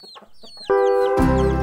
Música